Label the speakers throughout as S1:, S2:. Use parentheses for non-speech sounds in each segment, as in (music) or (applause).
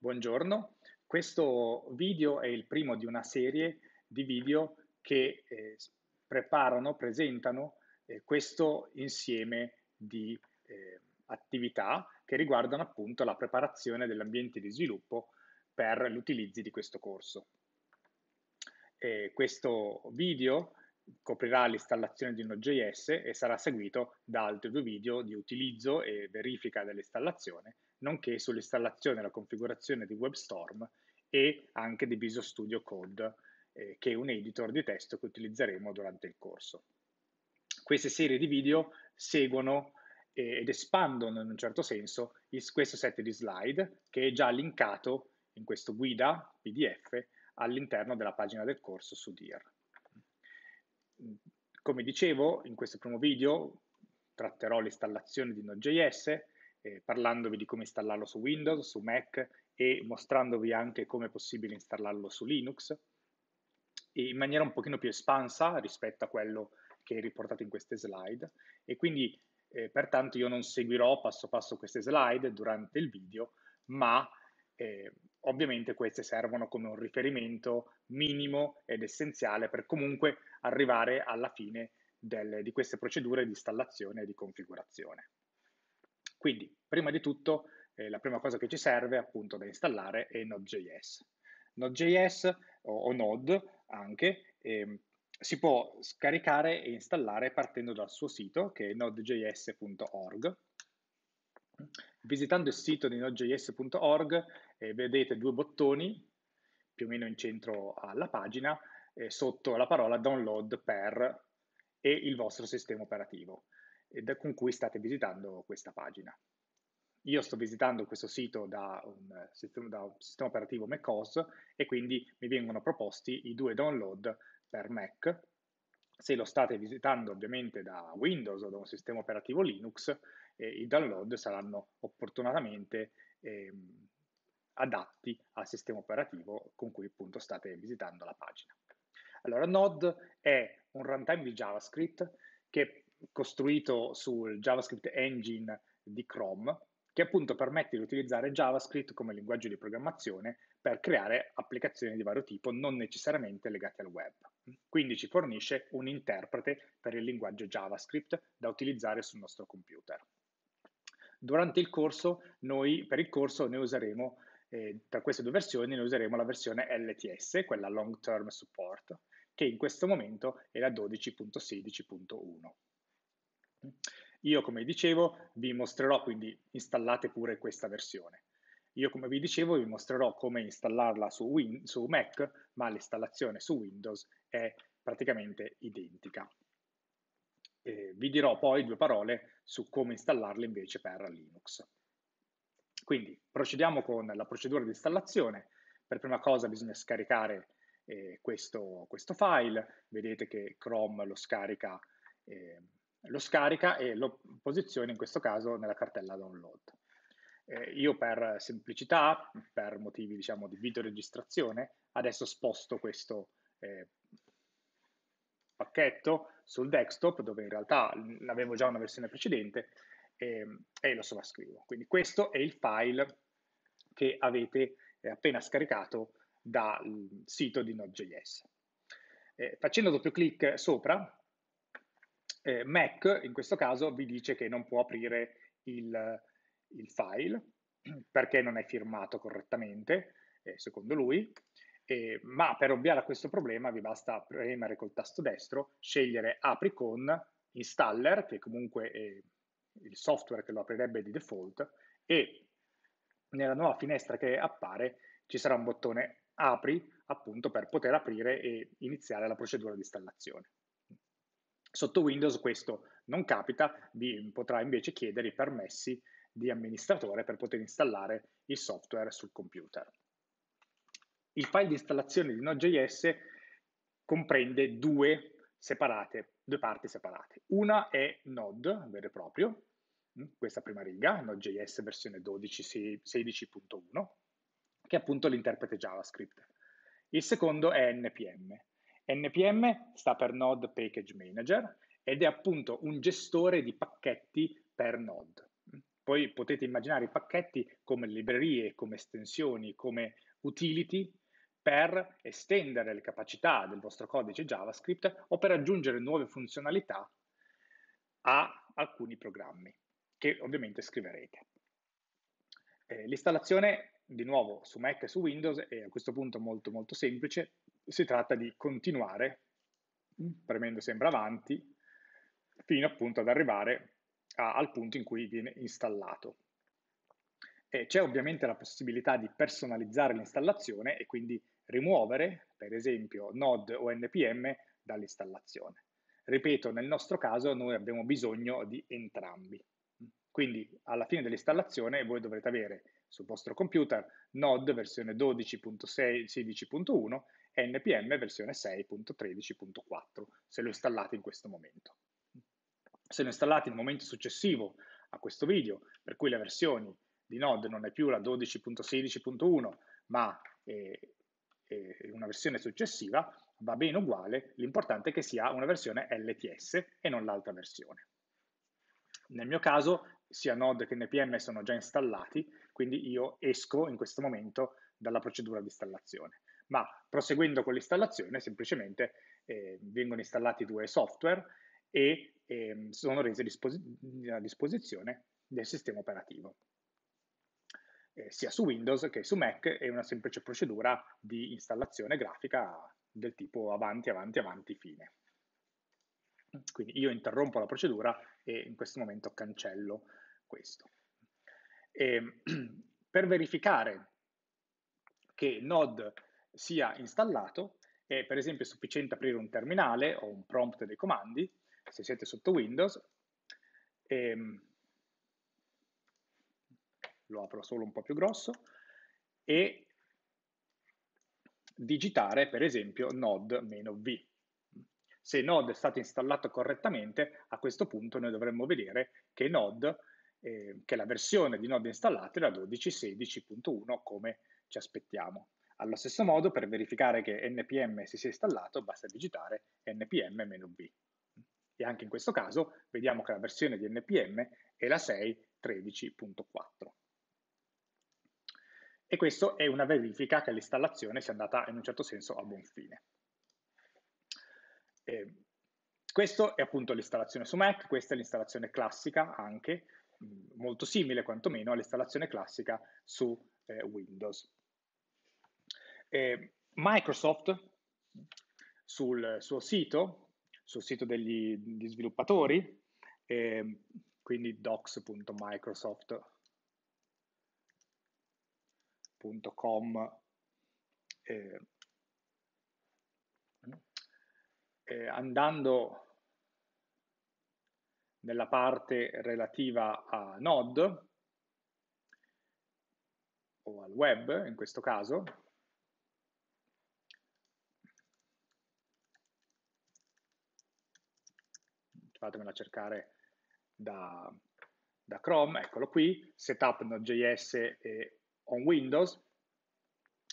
S1: Buongiorno, questo video è il primo di una serie di video che eh, preparano, presentano eh, questo insieme di eh, attività che riguardano appunto la preparazione dell'ambiente di sviluppo per l'utilizzo di questo corso. questo video coprirà l'installazione di Node.js e sarà seguito da altri due video di utilizzo e verifica dell'installazione nonché sull'installazione e la configurazione di WebStorm e anche di Visual Studio Code, eh, che è un editor di testo che utilizzeremo durante il corso. Queste serie di video seguono eh, ed espandono in un certo senso il, questo set di slide che è già linkato in questo guida PDF all'interno della pagina del corso su DIR. Come dicevo, in questo primo video tratterò l'installazione di Node.js, eh, parlandovi di come installarlo su Windows, su Mac e mostrandovi anche come è possibile installarlo su Linux in maniera un pochino più espansa rispetto a quello che è riportato in queste slide e quindi eh, pertanto io non seguirò passo passo queste slide durante il video ma eh, ovviamente queste servono come un riferimento minimo ed essenziale per comunque arrivare alla fine del, di queste procedure di installazione e di configurazione. Quindi, prima di tutto, eh, la prima cosa che ci serve appunto da installare è Node.js. Node.js o, o, Node anche eh, si può scaricare e installare partendo dal suo sito che è nodejs.org. Visitando il sito di nodejs.org eh, vedete due bottoni più o meno in centro alla pagina eh, sotto la parola download per e il vostro sistema operativo con cui state visitando questa pagina. Io sto visitando questo sito da un sistema, da un sistema operativo macOS e quindi mi vengono proposti i due download per Mac. Se lo state visitando ovviamente da Windows o da un sistema operativo Linux, eh, i download saranno opportunamente eh, adatti al sistema operativo con cui appunto state visitando la pagina. Allora, Node è un runtime di JavaScript che costruito sul JavaScript Engine di Chrome, che appunto permette di utilizzare JavaScript come linguaggio di programmazione per creare applicazioni di vario tipo, non necessariamente legate al web. Quindi ci fornisce un interprete per il linguaggio JavaScript da utilizzare sul nostro computer. Durante il corso, noi per il corso ne useremo, eh, tra queste due versioni, ne useremo la versione LTS, quella Long Term Support, che in questo momento è la 12.16.1. Io, come dicevo, vi mostrerò, quindi installate pure questa versione. Io, come vi dicevo, vi mostrerò come installarla su, Win su Mac, ma l'installazione su Windows è praticamente identica. Eh, vi dirò poi due parole su come installarla invece per Linux. Quindi procediamo con la procedura di installazione. Per prima cosa bisogna scaricare eh, questo, questo, file, vedete che Chrome lo scarica eh, lo scarica e lo posiziona in questo caso nella cartella download. Eh, io per semplicità, per motivi diciamo di videoregistrazione, adesso sposto questo eh, pacchetto sul desktop dove in realtà l'avevo già una versione precedente e, e, lo sovrascrivo. Quindi questo è il file che avete eh, appena scaricato dal sito di Node.js. Eh, facendo doppio clic sopra eh, Mac in questo caso vi dice che non può aprire il, il file (clears throat) perché non è firmato correttamente, eh, secondo lui, eh, ma per ovviare a questo problema vi basta premere col tasto destro, scegliere apri con installer, che comunque è il software che lo aprirebbe di default, e nella nuova finestra che appare ci sarà un bottone apri appunto per poter aprire e iniziare la procedura di installazione. Sotto Windows questo non capita, vi potrà invece chiedere i permessi di amministratore per poter installare il software sul computer. Il file di installazione di Node.js comprende due, separate, due parti separate. Una è Node, vero e proprio, mm, questa prima riga, Node.js versione 12.16.1, che è appunto l'interprete JavaScript. Il secondo è NPM, NPM sta per Node Package Manager ed è appunto un gestore di pacchetti per Node. Poi potete immaginare i pacchetti come librerie, come estensioni, come utility per estendere le capacità del vostro codice JavaScript o per aggiungere nuove funzionalità a alcuni programmi che ovviamente scriverete. Eh, l'installazione, di nuovo, su Mac e su Windows è a questo punto molto molto semplice. Si tratta di continuare, premendo sempre avanti, fino appunto ad arrivare a, al punto in cui viene installato. E c'è ovviamente la possibilità di personalizzare l'installazione e quindi rimuovere, per esempio, Node o NPM dall'installazione. Ripeto, nel nostro caso noi abbiamo bisogno di entrambi. Quindi alla fine dell'installazione voi dovrete avere sul vostro computer Node versione 12.16.1 e NPM versione 6.13.4 se lo installate in questo momento. Se lo installate nel momento successivo a questo video, per cui le versioni di Node non è più la 12.16.1 ma è, è una versione successiva, va bene uguale, l'importante è che sia una versione LTS e non l'altra versione. Nel mio caso sia Node che NPM sono già installati, quindi io esco in questo momento dalla procedura di installazione. Ma proseguendo con l'installazione, semplicemente eh, vengono installati due software e eh, sono resi a, disposi a, disposizione del sistema operativo. Eh, sia su Windows che su Mac è una semplice procedura di installazione grafica del tipo avanti, avanti, avanti, fine. Quindi io interrompo la procedura e in questo momento cancello questo. E, (clears throat) per verificare che Node sia installato è per esempio sufficiente aprire un terminale o un prompt dei comandi se siete sotto Windows e, lo apro solo un po' più grosso e digitare per esempio node-v. Se Node è stato installato correttamente, a questo punto noi dovremmo vedere che Node, eh, che la versione di Node installata è la 12.16.1 come ci aspettiamo. Allo stesso modo, per verificare che npm si sia installato, basta digitare npm-v. E anche in questo caso vediamo che la versione di npm è la 6.13.4. E questa è una verifica che l'installazione sia andata in un certo senso a buon fine. Eh, questo è appunto l'installazione su Mac, questa è l'installazione classica anche, molto simile quantomeno all'installazione classica su eh, Windows. Eh, Microsoft sul suo sito, sul sito degli, sviluppatori, eh, quindi docs.microsoft.com eh, eh, andando nella parte relativa a Node o al web in questo caso, fatemela cercare da, da Chrome, eccolo qui, setup Node.js on Windows,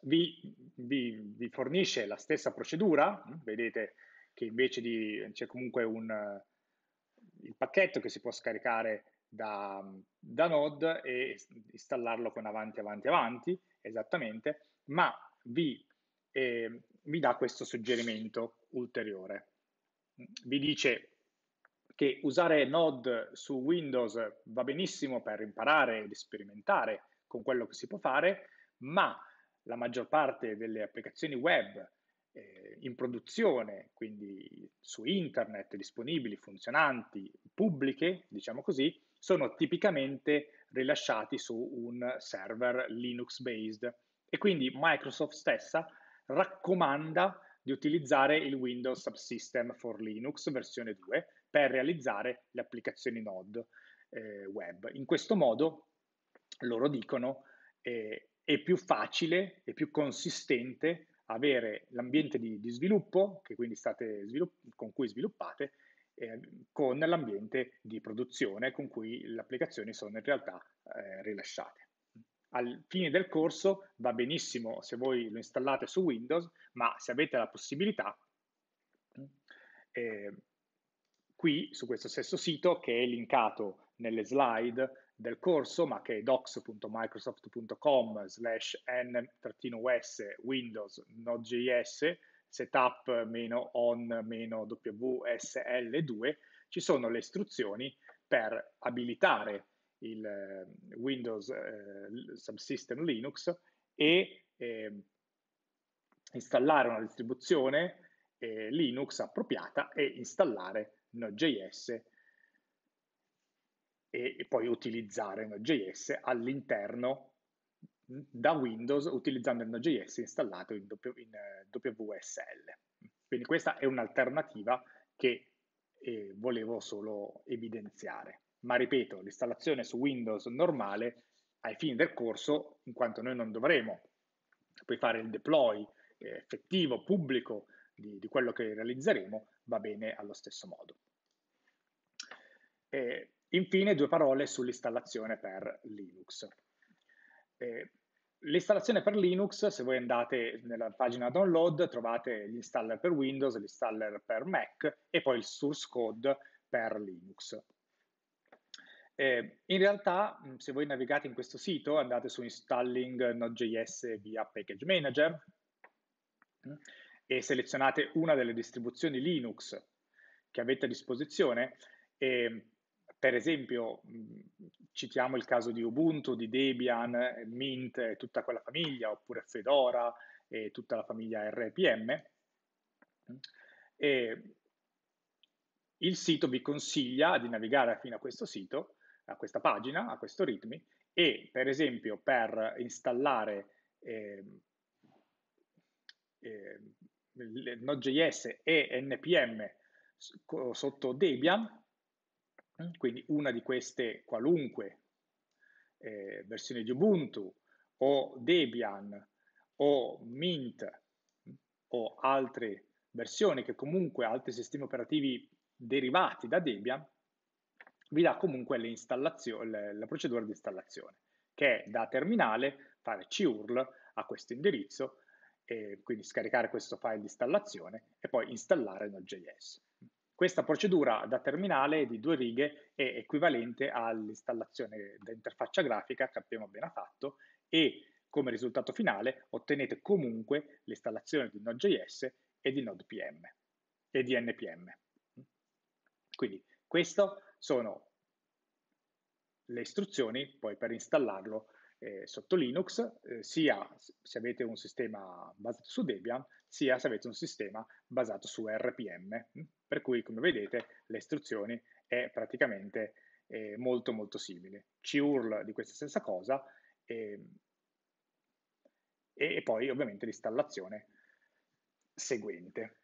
S1: vi, vi, vi, fornisce la stessa procedura, vedete che invece di c'è comunque un il pacchetto che si può scaricare da, da Node e installarlo con avanti avanti avanti, esattamente, ma vi, eh, vi dà questo suggerimento ulteriore. Vi dice che usare Node su Windows va benissimo per imparare ed sperimentare con quello che si può fare, ma la maggior parte delle applicazioni web eh, in produzione, quindi su internet, disponibili, funzionanti, pubbliche, diciamo così, sono tipicamente rilasciati su un server Linux based e quindi Microsoft stessa raccomanda di utilizzare il Windows Subsystem for Linux versione 2 per realizzare le applicazioni Node eh, web. In questo modo, loro dicono, eh, è più facile e più consistente avere l'ambiente di, di, sviluppo, svilupp- con cui sviluppate, eh, con l'ambiente di produzione con cui le applicazioni sono in realtà eh, rilasciate. Al fine del corso va benissimo se voi lo installate su Windows, ma se avete la possibilità, eh, qui su questo stesso sito che è linkato nelle slide del corso, ma che è docs.microsoft.com slash n-us windows node.js setup-on-wsl2, ci sono le istruzioni per abilitare il eh, Windows eh, Subsystem Linux e eh, installare una distribuzione eh, Linux appropriata e installare Node.js e poi utilizzare Node.js all'interno da Windows utilizzando il Node.js installato in, uh, WSL. Quindi questa è un'alternativa che eh, volevo solo evidenziare. Ma ripeto, l'installazione su Windows normale ai fini del corso, in quanto noi non dovremo poi fare il deploy eh, effettivo, pubblico di, di, quello che realizzeremo, va bene allo stesso modo. Eh, Infine due parole sull'installazione per Linux. Eh, l'installazione per Linux, se voi andate nella pagina download, trovate l'installer per Windows, l'installer per Mac e poi il source code per Linux. Eh, in realtà, se voi navigate in questo sito, andate su installing Node.js via Package Manager e selezionate una delle distribuzioni Linux che avete a disposizione e per esempio, citiamo il caso di Ubuntu, di Debian, Mint e tutta quella famiglia, oppure Fedora e tutta la famiglia RPM. E il sito vi consiglia di navigare fino a questo sito, a questa pagina, a questo ritmi, e per esempio per installare eh, eh, Node.js e NPM sotto Debian, quindi una di queste qualunque eh, versioni di Ubuntu o Debian o Mint o altre versioni che comunque altri sistemi operativi derivati da Debian vi dà comunque la procedura di installazione che è da terminale fare curl a questo indirizzo e quindi scaricare questo file di installazione e poi installare Node.js. Questa procedura da terminale di due righe è equivalente all'installazione dell'interfaccia grafica che abbiamo appena fatto e come risultato finale ottenete comunque l'installazione di Node.js e di NodePM e di NPM. Quindi queste sono le istruzioni poi per installarlo eh, sotto Linux, eh, sia se avete un sistema basato su Debian, sia se avete un sistema basato su RPM, hm? per cui come vedete le istruzioni è praticamente eh, molto molto simile. CURL di questa stessa cosa e, e poi ovviamente l'installazione seguente.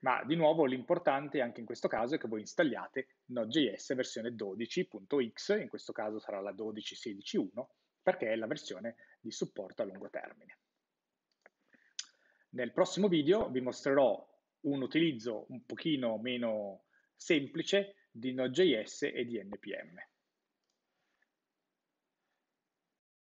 S1: Ma di nuovo l'importante anche in questo caso è che voi installiate Node.js versione 12.x, in questo caso sarà la 12.16.1, perché è la versione di supporto a lungo termine. Nel prossimo video vi mostrerò un utilizzo un pochino meno semplice di Node.js e di NPM.